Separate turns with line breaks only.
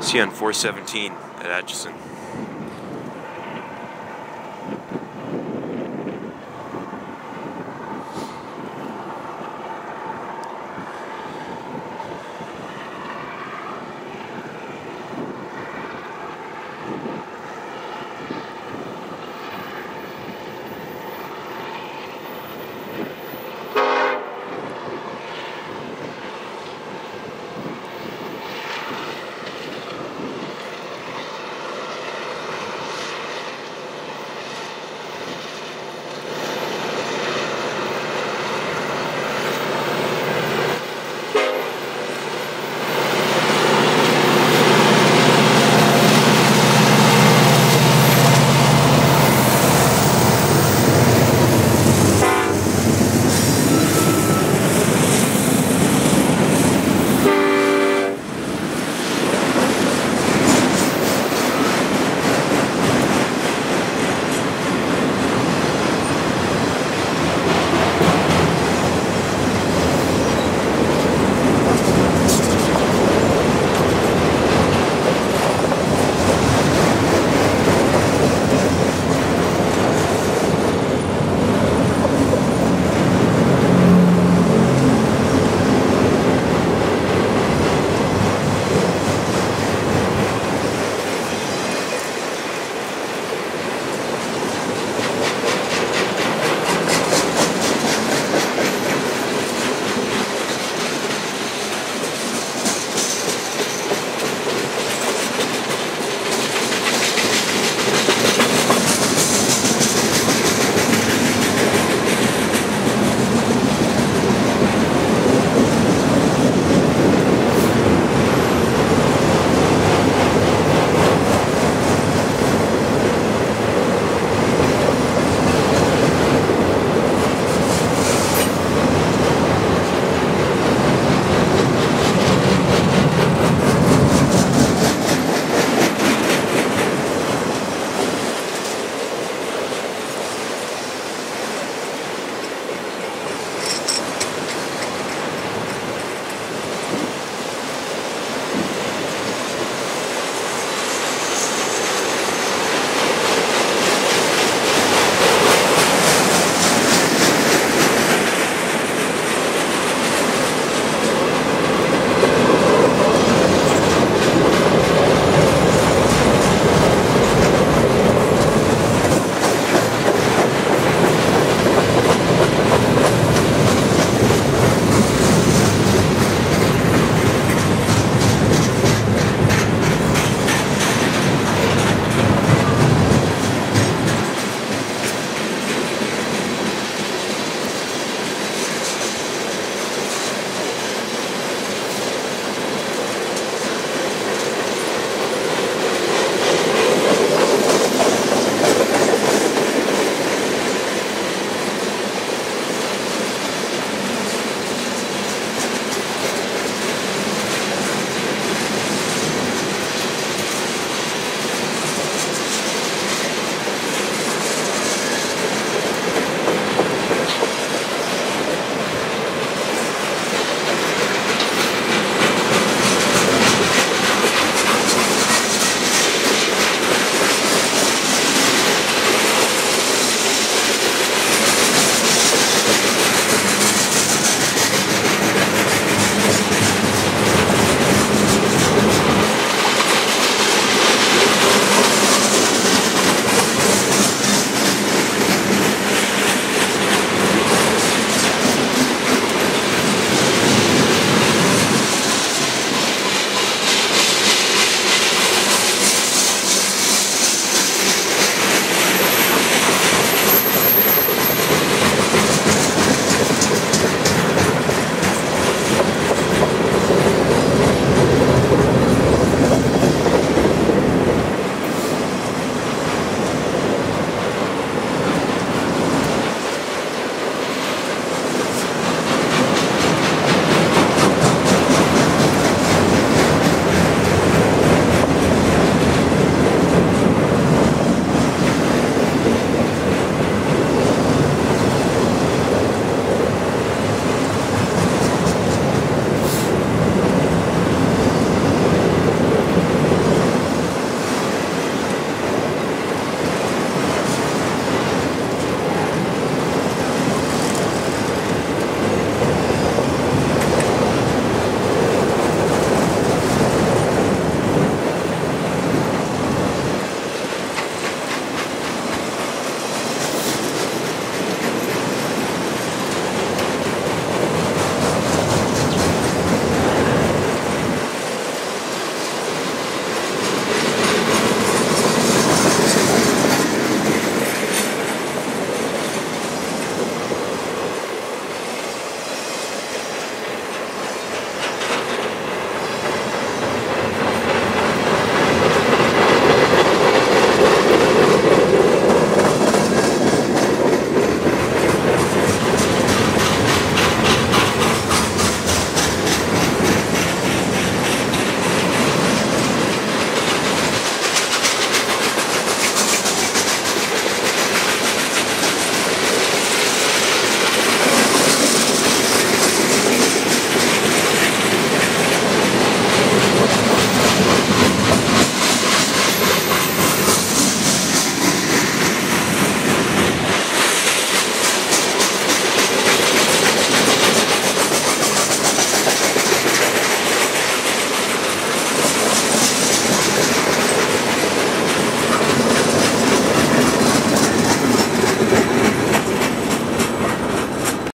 See you on 417 at Atchison.